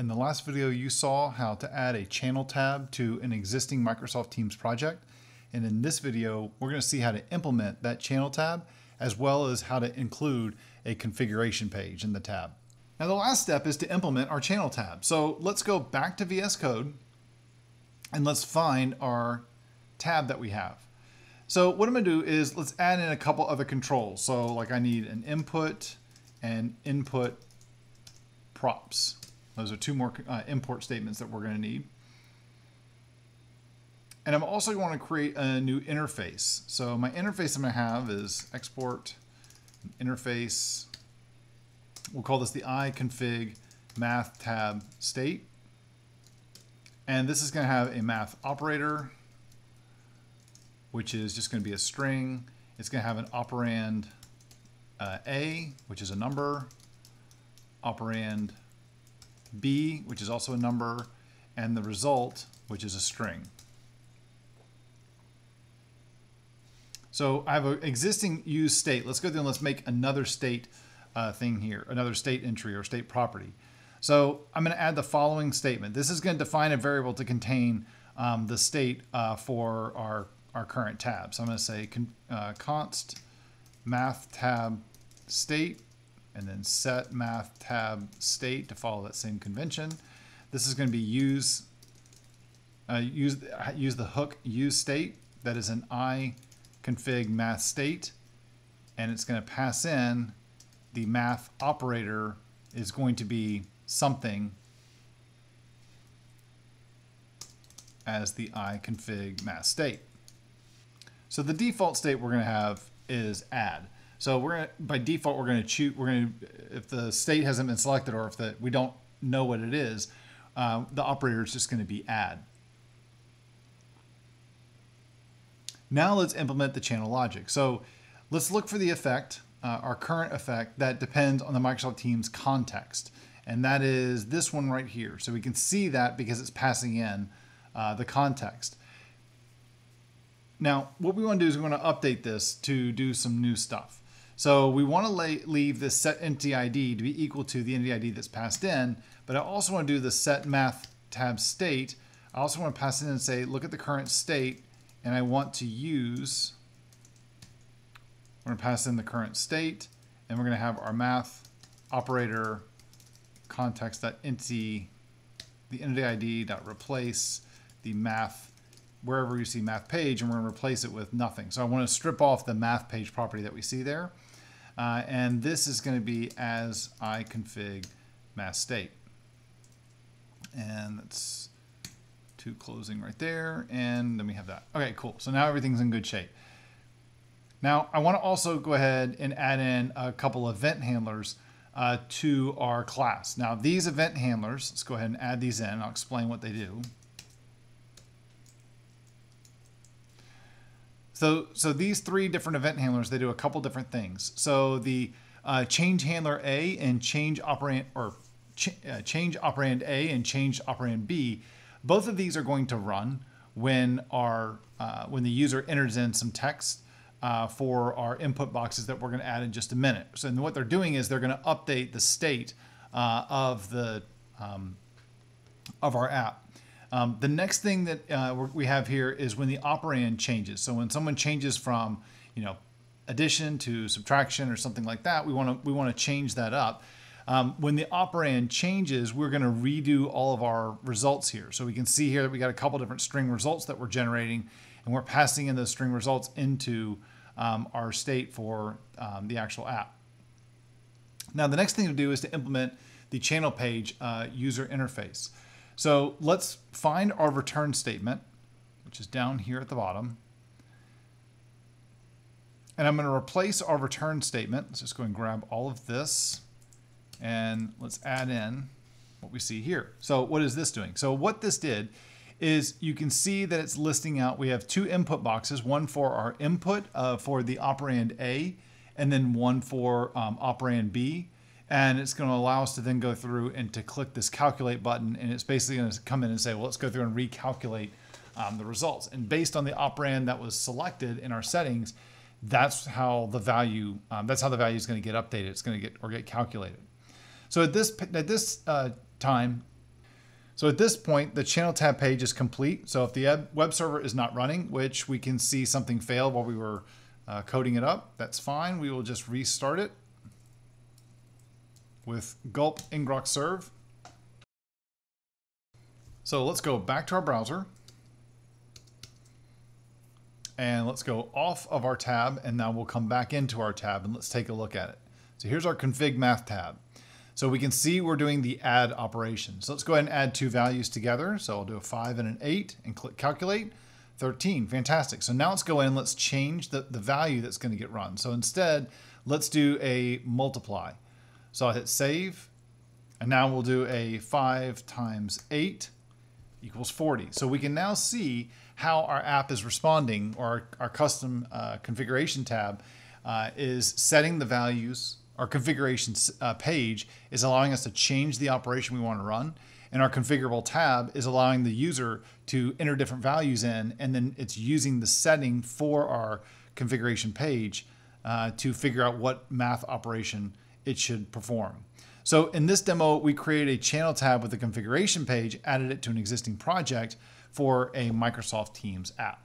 In the last video, you saw how to add a channel tab to an existing Microsoft Teams project. And in this video, we're going to see how to implement that channel tab, as well as how to include a configuration page in the tab. Now, the last step is to implement our channel tab. So let's go back to VS Code and let's find our tab that we have. So what I'm to do is let's add in a couple other controls. So like I need an input and input props. Those are two more uh, import statements that we're going to need. And I'm also going to create a new interface. So my interface I'm going to have is export interface. We'll call this the iconfig math tab state. And this is going to have a math operator, which is just going to be a string. It's going to have an operand uh, A, which is a number, operand b, which is also a number, and the result, which is a string. So I have an existing use state. Let's go through and let's make another state uh, thing here, another state entry or state property. So I'm going to add the following statement. This is going to define a variable to contain um, the state uh, for our, our current tab. So I'm going to say con, uh, const math tab state and then set math tab state to follow that same convention. This is going to be use uh, use use the hook use state that is an i config math state, and it's going to pass in the math operator is going to be something as the i config math state. So the default state we're going to have is add. So we're by default we're going to choose we're going to if the state hasn't been selected or if the, we don't know what it is, uh, the operator is just going to be add. Now let's implement the channel logic. So let's look for the effect, uh, our current effect that depends on the Microsoft Teams context. And that is this one right here. So we can see that because it's passing in uh, the context. Now, what we want to do is we want to update this to do some new stuff. So we want to leave this set entity ID to be equal to the entity ID that's passed in, but I also want to do the set math tab state. I also want to pass in and say, look at the current state, and I want to use, we're going to pass in the current state, and we're going to have our math operator context that entity, the entity ID dot replace the math wherever you see math page, and we're going to replace it with nothing. So I want to strip off the math page property that we see there. Uh, and this is going to be as I config math state. And that's two closing right there. And then we have that. Okay, cool. So now everything's in good shape. Now I want to also go ahead and add in a couple event handlers uh, to our class. Now these event handlers, let's go ahead and add these in. I'll explain what they do. So, so these three different event handlers, they do a couple different things. So the uh, change handler A and change operand or ch uh, change operand A and change operand B, both of these are going to run when our uh, when the user enters in some text uh, for our input boxes that we're going to add in just a minute. So and what they're doing is they're going to update the state uh, of the um, of our app. Um, the next thing that uh, we have here is when the operand changes. So when someone changes from, you know, addition to subtraction or something like that, we want to we want to change that up. Um, when the operand changes, we're going to redo all of our results here. So we can see here that we got a couple different string results that we're generating, and we're passing in those string results into um, our state for um, the actual app. Now, the next thing to do is to implement the channel page uh, user interface. So let's find our return statement, which is down here at the bottom. And I'm going to replace our return statement. Let's just go and grab all of this and let's add in what we see here. So what is this doing? So what this did is you can see that it's listing out, we have two input boxes, one for our input uh, for the operand A, and then one for um, operand B and it's going to allow us to then go through and to click this calculate button and it's basically going to come in and say well let's go through and recalculate um, the results and based on the operand that was selected in our settings that's how the value um, that's how the value is going to get updated it's going to get or get calculated so at this at this uh, time So at this point, the channel tab page is complete. So if the web server is not running, which we can see something failed while we were uh, coding it up, that's fine. We will just restart it with gulp ngrok serve. So let's go back to our browser. And let's go off of our tab and now we'll come back into our tab and let's take a look at it. So here's our config math tab. So we can see we're doing the add operation. So let's go ahead and add two values together. So I'll do a five and an eight and click calculate. 13, fantastic. So now let's go in, let's change the, the value that's gonna get run. So instead, let's do a multiply. So I'll hit save, and now we'll do a five times eight equals 40. So we can now see how our app is responding or our, our custom uh, configuration tab uh, is setting the values. Our configuration uh, page is allowing us to change the operation we want to run. And our configurable tab is allowing the user to enter different values in, and then it's using the setting for our configuration page uh, to figure out what math operation it should perform. So in this demo, we created a channel tab with a configuration page, added it to an existing project for a Microsoft Teams app.